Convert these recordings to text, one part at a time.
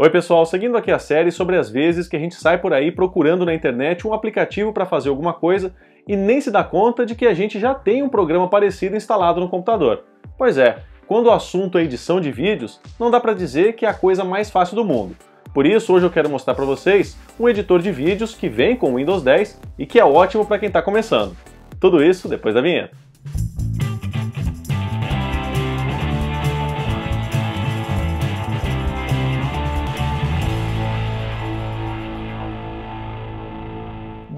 Oi pessoal, seguindo aqui a série sobre as vezes que a gente sai por aí procurando na internet um aplicativo para fazer alguma coisa e nem se dá conta de que a gente já tem um programa parecido instalado no computador. Pois é, quando o assunto é edição de vídeos, não dá para dizer que é a coisa mais fácil do mundo. Por isso, hoje eu quero mostrar para vocês um editor de vídeos que vem com o Windows 10 e que é ótimo para quem está começando. Tudo isso depois da vinheta.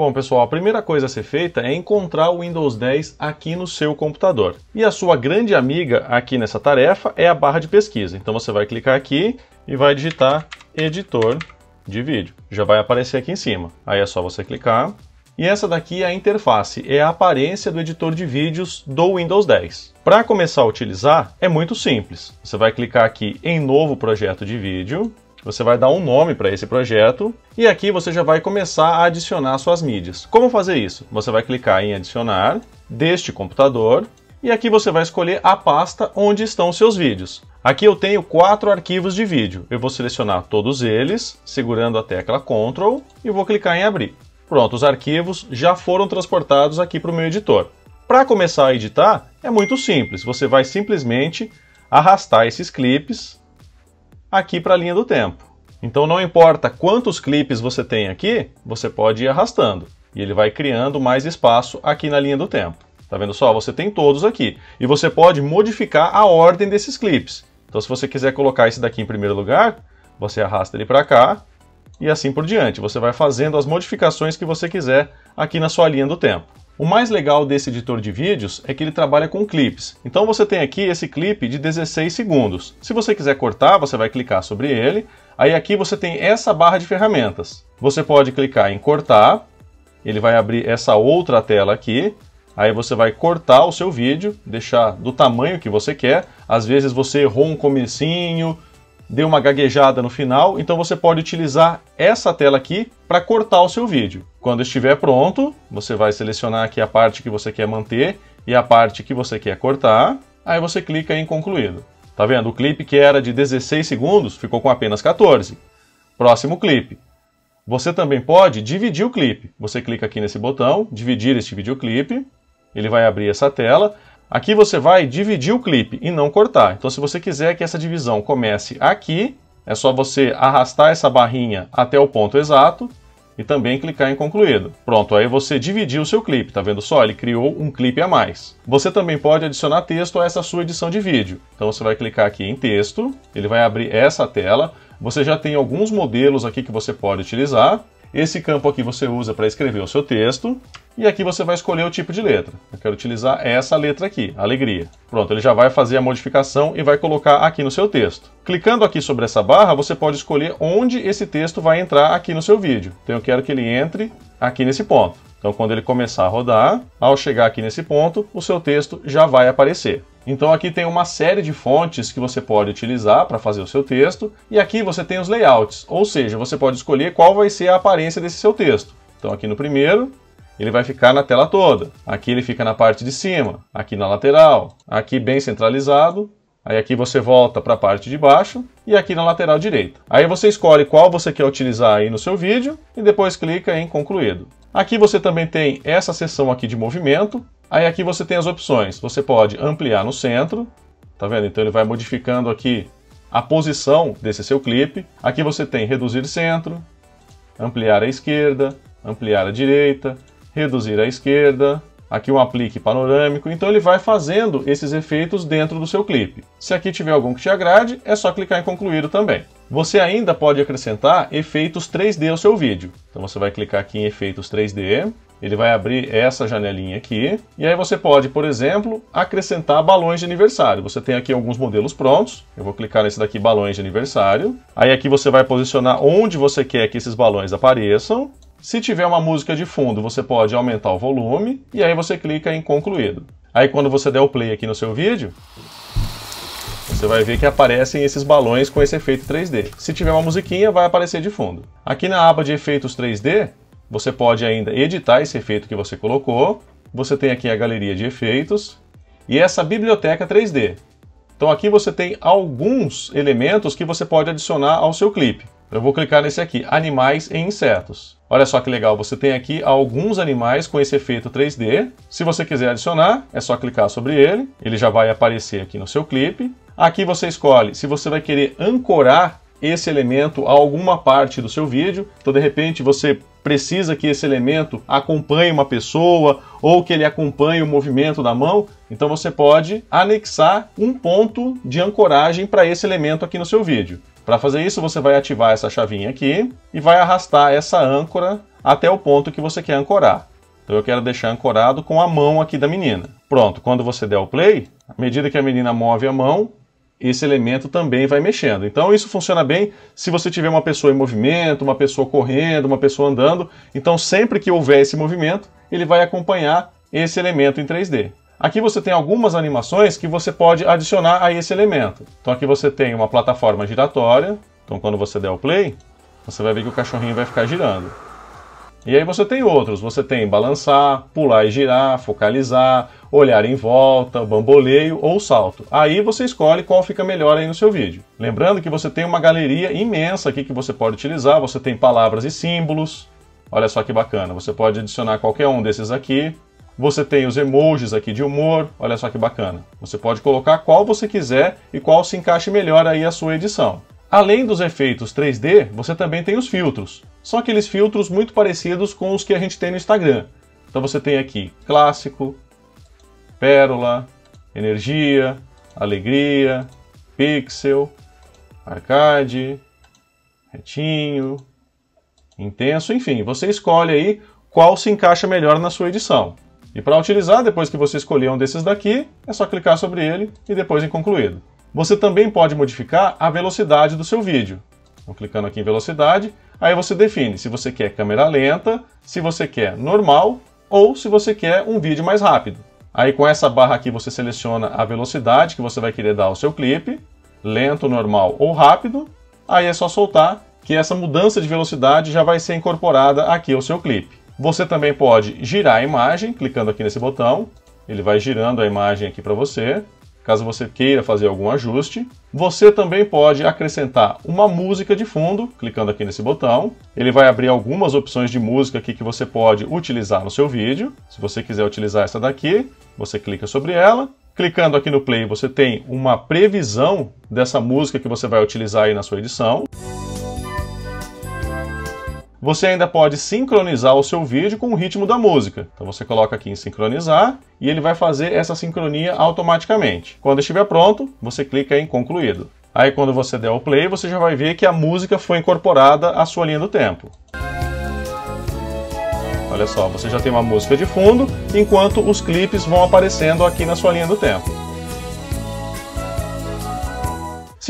Bom, pessoal, a primeira coisa a ser feita é encontrar o Windows 10 aqui no seu computador. E a sua grande amiga aqui nessa tarefa é a barra de pesquisa. Então você vai clicar aqui e vai digitar editor de vídeo. Já vai aparecer aqui em cima. Aí é só você clicar. E essa daqui é a interface, é a aparência do editor de vídeos do Windows 10. Para começar a utilizar, é muito simples. Você vai clicar aqui em novo projeto de vídeo, você vai dar um nome para esse projeto e aqui você já vai começar a adicionar suas mídias. Como fazer isso? Você vai clicar em adicionar deste computador e aqui você vai escolher a pasta onde estão seus vídeos. Aqui eu tenho quatro arquivos de vídeo. Eu vou selecionar todos eles, segurando a tecla Ctrl e vou clicar em abrir. Pronto, os arquivos já foram transportados aqui para o meu editor. Para começar a editar, é muito simples. Você vai simplesmente arrastar esses clipes aqui para a linha do tempo. Então não importa quantos clipes você tem aqui, você pode ir arrastando. E ele vai criando mais espaço aqui na linha do tempo. Tá vendo só? Você tem todos aqui. E você pode modificar a ordem desses clipes. Então se você quiser colocar esse daqui em primeiro lugar, você arrasta ele para cá e assim por diante. Você vai fazendo as modificações que você quiser aqui na sua linha do tempo. O mais legal desse editor de vídeos é que ele trabalha com clipes. Então você tem aqui esse clipe de 16 segundos. Se você quiser cortar, você vai clicar sobre ele. Aí aqui você tem essa barra de ferramentas. Você pode clicar em cortar, ele vai abrir essa outra tela aqui. Aí você vai cortar o seu vídeo, deixar do tamanho que você quer. Às vezes você errou um comecinho, deu uma gaguejada no final, então você pode utilizar essa tela aqui para cortar o seu vídeo. Quando estiver pronto, você vai selecionar aqui a parte que você quer manter e a parte que você quer cortar, aí você clica em concluído. Tá vendo? O clipe que era de 16 segundos ficou com apenas 14. Próximo clipe. Você também pode dividir o clipe. Você clica aqui nesse botão, dividir este videoclipe, ele vai abrir essa tela. Aqui você vai dividir o clipe e não cortar. Então, se você quiser que essa divisão comece aqui, é só você arrastar essa barrinha até o ponto exato e também clicar em concluído. Pronto, aí você dividiu o seu clipe, tá vendo só? Ele criou um clipe a mais. Você também pode adicionar texto a essa sua edição de vídeo. Então você vai clicar aqui em texto, ele vai abrir essa tela. Você já tem alguns modelos aqui que você pode utilizar. Esse campo aqui você usa para escrever o seu texto. E aqui você vai escolher o tipo de letra. Eu quero utilizar essa letra aqui, alegria. Pronto, ele já vai fazer a modificação e vai colocar aqui no seu texto. Clicando aqui sobre essa barra, você pode escolher onde esse texto vai entrar aqui no seu vídeo. Então eu quero que ele entre aqui nesse ponto. Então quando ele começar a rodar, ao chegar aqui nesse ponto, o seu texto já vai aparecer. Então aqui tem uma série de fontes que você pode utilizar para fazer o seu texto, e aqui você tem os layouts, ou seja, você pode escolher qual vai ser a aparência desse seu texto. Então aqui no primeiro, ele vai ficar na tela toda. Aqui ele fica na parte de cima, aqui na lateral, aqui bem centralizado. Aí aqui você volta para a parte de baixo e aqui na lateral direita. Aí você escolhe qual você quer utilizar aí no seu vídeo e depois clica em concluído. Aqui você também tem essa seção aqui de movimento. Aí aqui você tem as opções. Você pode ampliar no centro, tá vendo? Então ele vai modificando aqui a posição desse seu clipe. Aqui você tem reduzir centro, ampliar à esquerda, ampliar à direita, reduzir à esquerda, aqui um aplique panorâmico, então ele vai fazendo esses efeitos dentro do seu clipe. Se aqui tiver algum que te agrade, é só clicar em concluído também. Você ainda pode acrescentar efeitos 3D ao seu vídeo. Então você vai clicar aqui em efeitos 3D, ele vai abrir essa janelinha aqui, e aí você pode, por exemplo, acrescentar balões de aniversário. Você tem aqui alguns modelos prontos, eu vou clicar nesse daqui, balões de aniversário. Aí aqui você vai posicionar onde você quer que esses balões apareçam, se tiver uma música de fundo, você pode aumentar o volume e aí você clica em concluído. Aí quando você der o play aqui no seu vídeo, você vai ver que aparecem esses balões com esse efeito 3D. Se tiver uma musiquinha, vai aparecer de fundo. Aqui na aba de efeitos 3D, você pode ainda editar esse efeito que você colocou. Você tem aqui a galeria de efeitos e essa biblioteca 3D. Então aqui você tem alguns elementos que você pode adicionar ao seu clipe. Eu vou clicar nesse aqui, animais e insetos. Olha só que legal, você tem aqui alguns animais com esse efeito 3D. Se você quiser adicionar, é só clicar sobre ele, ele já vai aparecer aqui no seu clipe. Aqui você escolhe se você vai querer ancorar esse elemento a alguma parte do seu vídeo. Então, de repente, você precisa que esse elemento acompanhe uma pessoa ou que ele acompanhe o movimento da mão, então você pode anexar um ponto de ancoragem para esse elemento aqui no seu vídeo. Para fazer isso, você vai ativar essa chavinha aqui e vai arrastar essa âncora até o ponto que você quer ancorar. Então eu quero deixar ancorado com a mão aqui da menina. Pronto, quando você der o play, à medida que a menina move a mão, esse elemento também vai mexendo. Então isso funciona bem se você tiver uma pessoa em movimento, uma pessoa correndo, uma pessoa andando. Então sempre que houver esse movimento, ele vai acompanhar esse elemento em 3D. Aqui você tem algumas animações que você pode adicionar a esse elemento. Então aqui você tem uma plataforma giratória. Então quando você der o play, você vai ver que o cachorrinho vai ficar girando. E aí você tem outros, você tem balançar, pular e girar, focalizar, olhar em volta, bamboleio ou salto. Aí você escolhe qual fica melhor aí no seu vídeo. Lembrando que você tem uma galeria imensa aqui que você pode utilizar, você tem palavras e símbolos. Olha só que bacana, você pode adicionar qualquer um desses aqui. Você tem os emojis aqui de humor, olha só que bacana. Você pode colocar qual você quiser e qual se encaixe melhor aí a sua edição. Além dos efeitos 3D, você também tem os filtros. São aqueles filtros muito parecidos com os que a gente tem no Instagram. Então você tem aqui clássico, pérola, energia, alegria, pixel, arcade, retinho, intenso, enfim, você escolhe aí qual se encaixa melhor na sua edição. E para utilizar, depois que você escolher um desses daqui, é só clicar sobre ele e depois em concluído. Você também pode modificar a velocidade do seu vídeo. Então, clicando aqui em velocidade, aí você define se você quer câmera lenta, se você quer normal ou se você quer um vídeo mais rápido. Aí com essa barra aqui você seleciona a velocidade que você vai querer dar ao seu clipe, lento, normal ou rápido. Aí é só soltar que essa mudança de velocidade já vai ser incorporada aqui ao seu clipe. Você também pode girar a imagem, clicando aqui nesse botão. Ele vai girando a imagem aqui para você, caso você queira fazer algum ajuste. Você também pode acrescentar uma música de fundo, clicando aqui nesse botão. Ele vai abrir algumas opções de música aqui que você pode utilizar no seu vídeo. Se você quiser utilizar essa daqui, você clica sobre ela. Clicando aqui no play, você tem uma previsão dessa música que você vai utilizar aí na sua edição. Você ainda pode sincronizar o seu vídeo com o ritmo da música. Então você coloca aqui em sincronizar e ele vai fazer essa sincronia automaticamente. Quando estiver pronto, você clica em concluído. Aí quando você der o play, você já vai ver que a música foi incorporada à sua linha do tempo. Olha só, você já tem uma música de fundo, enquanto os clipes vão aparecendo aqui na sua linha do tempo.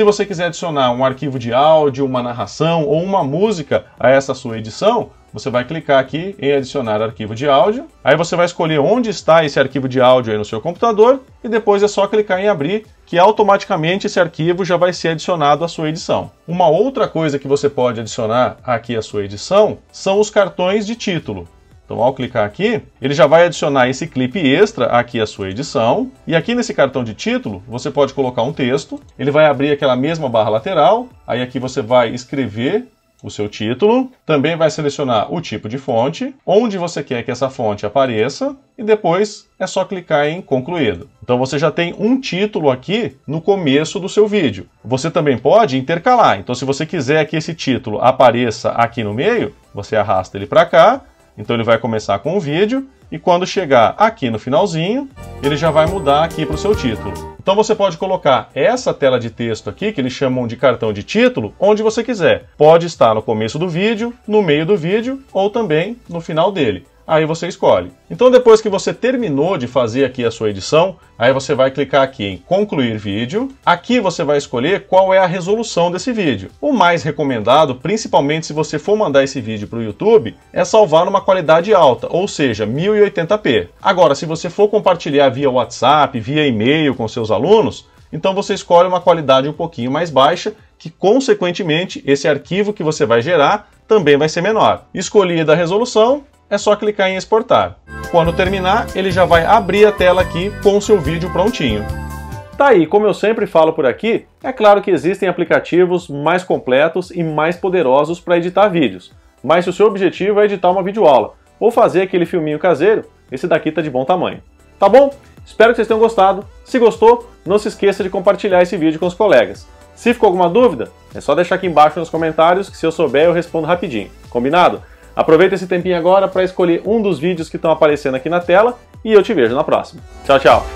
Se você quiser adicionar um arquivo de áudio, uma narração ou uma música a essa sua edição, você vai clicar aqui em adicionar arquivo de áudio. Aí você vai escolher onde está esse arquivo de áudio aí no seu computador e depois é só clicar em abrir que automaticamente esse arquivo já vai ser adicionado à sua edição. Uma outra coisa que você pode adicionar aqui à sua edição são os cartões de título. Então, ao clicar aqui, ele já vai adicionar esse clipe extra aqui à sua edição. E aqui nesse cartão de título, você pode colocar um texto. Ele vai abrir aquela mesma barra lateral. Aí aqui você vai escrever o seu título, também vai selecionar o tipo de fonte, onde você quer que essa fonte apareça e depois é só clicar em concluído. Então você já tem um título aqui no começo do seu vídeo. Você também pode intercalar. Então se você quiser que esse título apareça aqui no meio, você arrasta ele para cá então ele vai começar com o vídeo e quando chegar aqui no finalzinho, ele já vai mudar aqui para o seu título. Então você pode colocar essa tela de texto aqui, que eles chamam de cartão de título, onde você quiser. Pode estar no começo do vídeo, no meio do vídeo ou também no final dele aí você escolhe. Então depois que você terminou de fazer aqui a sua edição, aí você vai clicar aqui em concluir vídeo. Aqui você vai escolher qual é a resolução desse vídeo. O mais recomendado, principalmente se você for mandar esse vídeo para o YouTube, é salvar numa qualidade alta, ou seja, 1080p. Agora, se você for compartilhar via WhatsApp, via e-mail com seus alunos, então você escolhe uma qualidade um pouquinho mais baixa, que consequentemente esse arquivo que você vai gerar também vai ser menor. Escolhida a resolução, é só clicar em exportar. Quando terminar, ele já vai abrir a tela aqui com o seu vídeo prontinho. Tá aí, como eu sempre falo por aqui, é claro que existem aplicativos mais completos e mais poderosos para editar vídeos. Mas se o seu objetivo é editar uma videoaula ou fazer aquele filminho caseiro, esse daqui tá de bom tamanho. Tá bom? Espero que vocês tenham gostado. Se gostou, não se esqueça de compartilhar esse vídeo com os colegas. Se ficou alguma dúvida, é só deixar aqui embaixo nos comentários que se eu souber eu respondo rapidinho. Combinado? Aproveita esse tempinho agora para escolher um dos vídeos que estão aparecendo aqui na tela e eu te vejo na próxima. Tchau, tchau!